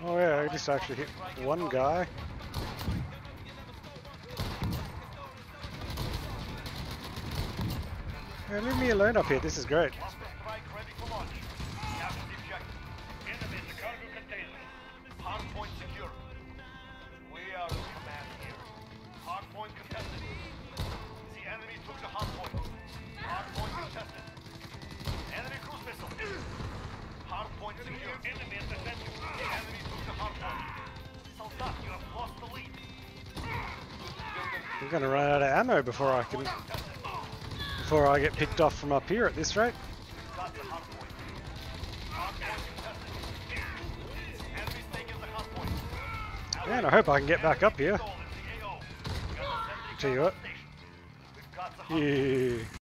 Oh yeah, I just actually hit one guy. Yeah, leave me alone up here, this is great. Enemy missile. Secure. Enemy at the center. I'm gonna run out of ammo before I can before I get picked off from up here at this rate. Man, I hope I can get back up here. Tell you what. Yeah.